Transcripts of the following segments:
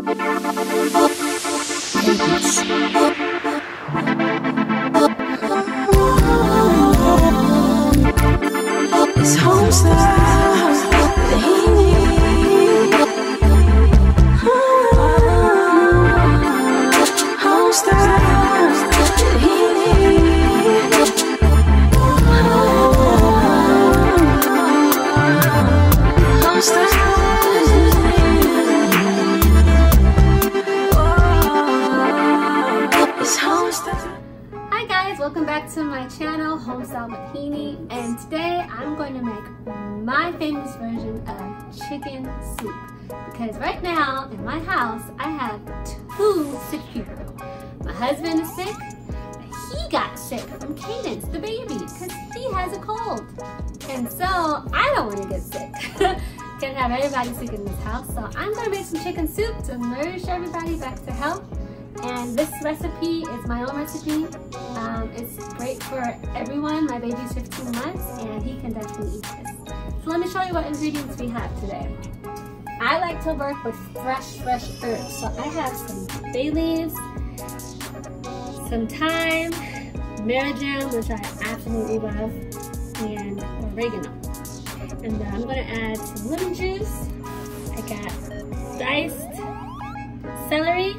It's home style. My famous version of chicken soup. Because right now in my house, I have two sick people. My husband is sick, he got sick from Cadence, the baby, because he has a cold. And so I don't want to get sick. Can't have everybody sick in this house, so I'm going to make some chicken soup to nourish everybody back to health. And this recipe is my own recipe. Um, it's great for everyone. My baby's 15 months and he can definitely eat this. So let me show you what ingredients we have today. I like to work with fresh, fresh herbs. So I have some bay leaves, some thyme, marjoram, which I absolutely love, and oregano. And then I'm gonna add some lemon juice. I got diced celery,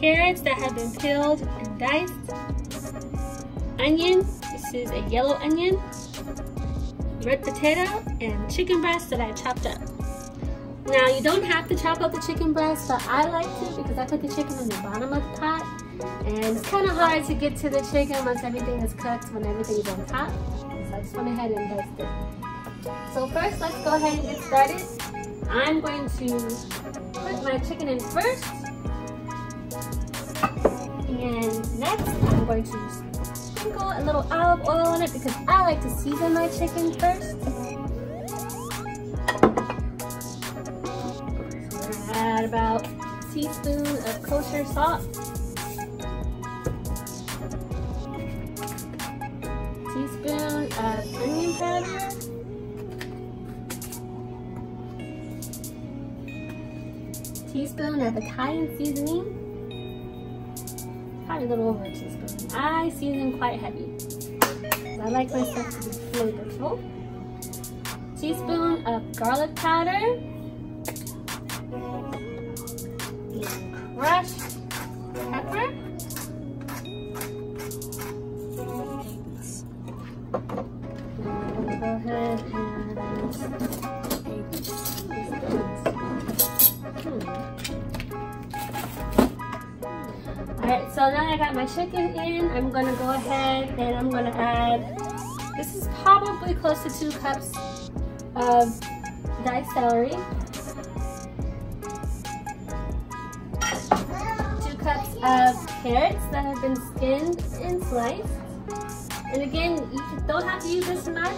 carrots that have been peeled and diced, onion, this is a yellow onion, red potato, and chicken breast that I chopped up. Now you don't have to chop up the chicken breast, but I like to because I put the chicken in the bottom of the pot. And it's kind of hard to get to the chicken once everything is cooked, when everything is on top. So I just went ahead and diced it. So first, let's go ahead and get started. I'm going to put my chicken in first. And next, I'm going to sprinkle a little olive oil on it because I like to season my chicken first. Add about a teaspoon of kosher salt. Teaspoon of onion powder. Teaspoon of Italian seasoning probably a little over a teaspoon. I season quite heavy. I like my stuff to be flavorful. Teaspoon of garlic powder. Crushed pepper. So now I got my chicken in, I'm gonna go ahead and I'm gonna add, this is probably close to two cups of diced celery. Two cups of carrots that have been skinned and sliced. And again, you don't have to use this much.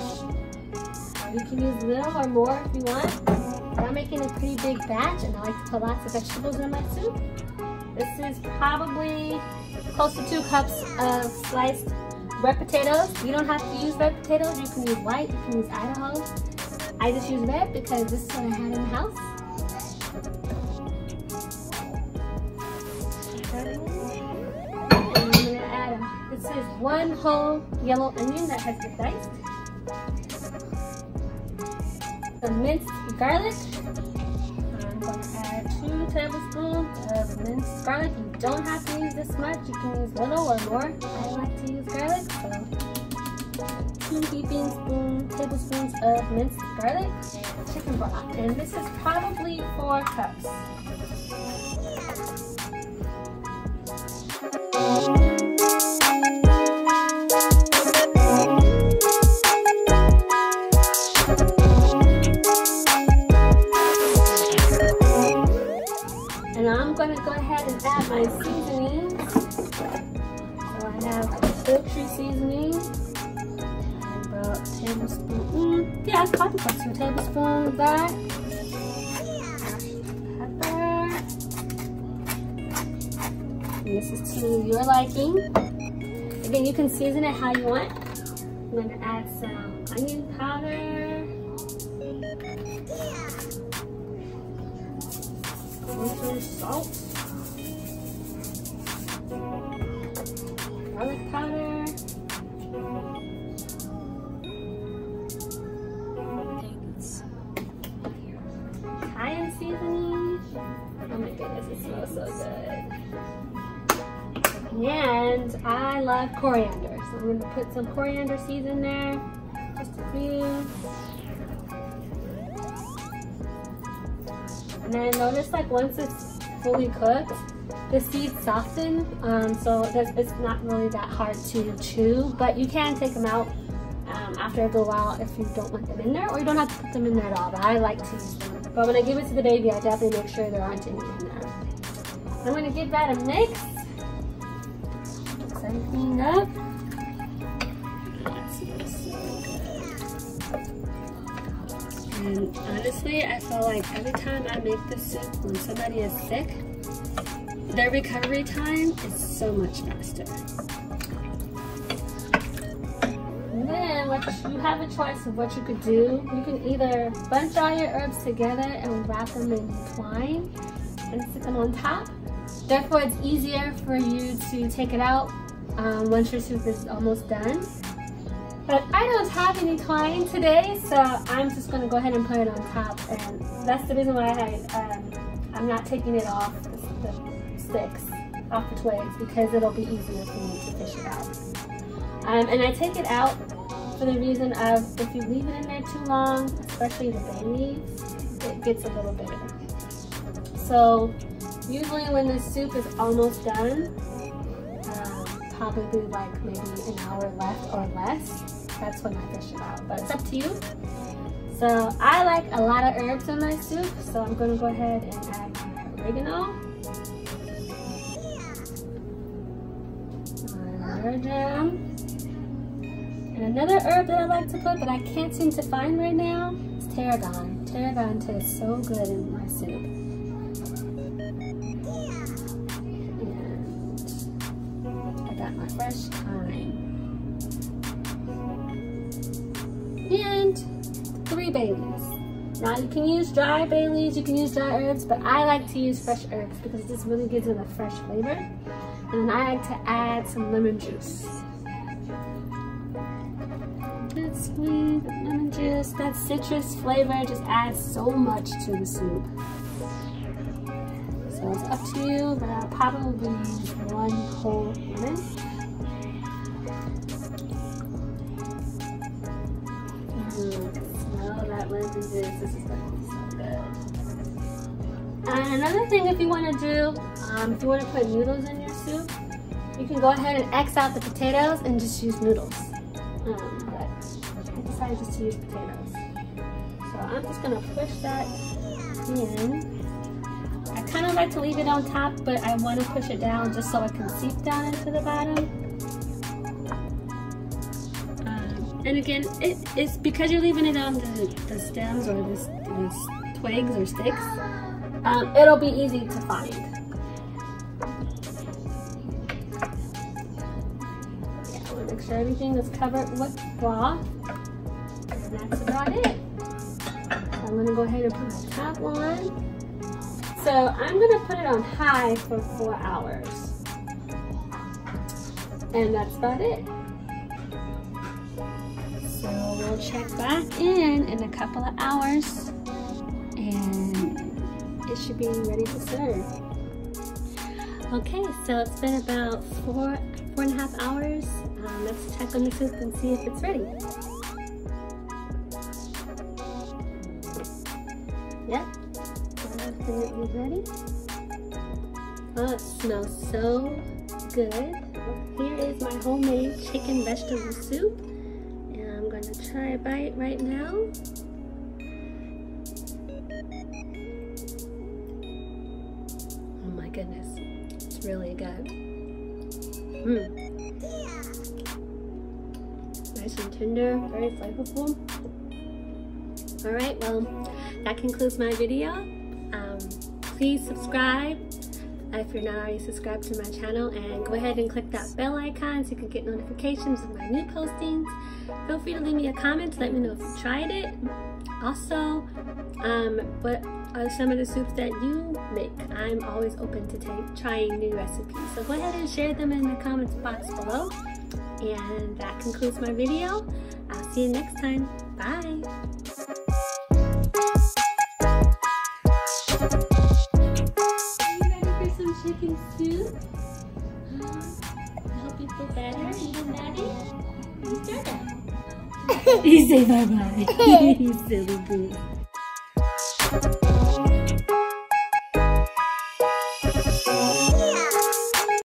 You can use little or more if you want. I'm making a pretty big batch and I like to put lots of vegetables in my soup. This is probably close to two cups of sliced red potatoes. You don't have to use red potatoes. You can use white, you can use Idaho. I just use red because this is what I had in the house. And I'm gonna add, this is one whole yellow onion that has been diced. Some minced garlic. Going to add two tablespoons of minced garlic. You don't have to use this much. You can use a little or more. I like to use garlic, so two heaping spoon, tablespoons of minced garlic, chicken broth. And this is probably four cups. Tablespoon, yeah, it's probably close to a tablespoon of that. And this is to your liking. Again, you can season it how you want. I'm gonna add some onion powder. some salt. And I love coriander, so I'm gonna put some coriander seeds in there, just a few. And then notice like once it's fully cooked, the seeds soften, um, so it's not really that hard to chew, but you can take them out um, after a little while if you don't want them in there, or you don't have to put them in there at all, but I like to use them. But when I give it to the baby, I definitely make sure there aren't any in there. I'm gonna give that a mix. Up. And honestly, I feel like every time I make this soup when somebody is sick, their recovery time is so much faster. And then what you have a choice of what you could do. You can either bunch all your herbs together and wrap them in twine and stick them on top. Therefore, it's easier for you to take it out um, once your soup is almost done. But I don't have any twine today, so I'm just gonna go ahead and put it on top. And that's the reason why I, um, I'm not taking it off the sticks off the twigs because it'll be easier for me to fish it out. Um, and I take it out for the reason of if you leave it in there too long, especially the bay leaves, it gets a little bitter. So usually when the soup is almost done, probably like maybe an hour left or less, that's when I fish it out. But it's up to you. So I like a lot of herbs in my soup, so I'm gonna go ahead and add my oregano. jam. And another herb that I like to put, but I can't seem to find right now, is tarragon. Tarragon tastes so good in my soup. Got my fresh thyme. And three bay leaves. Now you can use dry bay leaves, you can use dry herbs, but I like to use fresh herbs because this really gives it a fresh flavor. And then I like to add some lemon juice. That sweet lemon juice, that citrus flavor just adds so much to the soup. So it's up to you, but I'll probably use one whole lemon. Smell that lemon juice, this is gonna be so good. And another thing if you want to do, um, if you want to put noodles in your soup, you can go ahead and X out the potatoes and just use noodles. Um, but I decided just to use potatoes. So I'm just gonna push that in. I like to leave it on top, but I want to push it down just so it can seep down into the bottom. Um, and again, it, it's because you're leaving it on the, the stems or the, the twigs or sticks, um, it'll be easy to find. Make sure everything is covered with cloth. And that's about it. I'm gonna go ahead and put my top on. So I'm gonna put it on high for four hours. And that's about it. So we'll check back in in a couple of hours and it should be ready to serve. Okay, so it's been about four, four and a half hours. Um, let's check on the soup and see if it's ready. Yep, is ready. Oh, it smells so good. Here is my homemade chicken vegetable soup. And I'm gonna try a bite right now. Oh my goodness, it's really good. Mmm. Nice and tender, very flavorful. All right, well, that concludes my video. Please subscribe if you're not already subscribed to my channel and go ahead and click that bell icon so you can get notifications of my new postings. Feel free to leave me a comment to let me know if you tried it. Also, um, what are some of the soups that you make. I'm always open to trying new recipes. So go ahead and share them in the comments box below. And that concludes my video. I'll see you next time. Bye. You say bye bye. you silly boo.